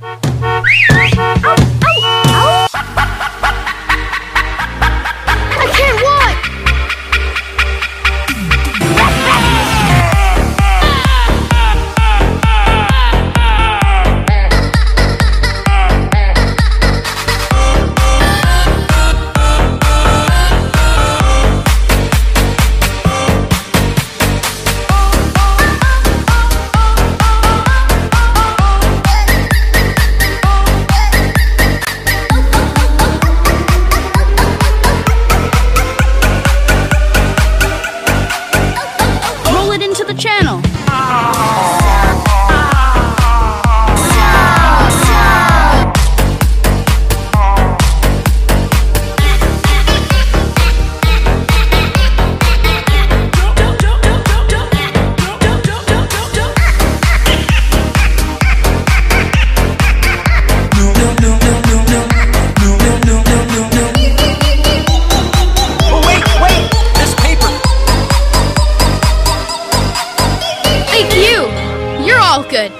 Oh! good.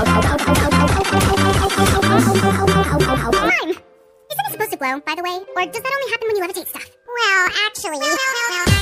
Isn't it supposed to blow, by the way? Or does that only happen when you levitate stuff? Well, actually...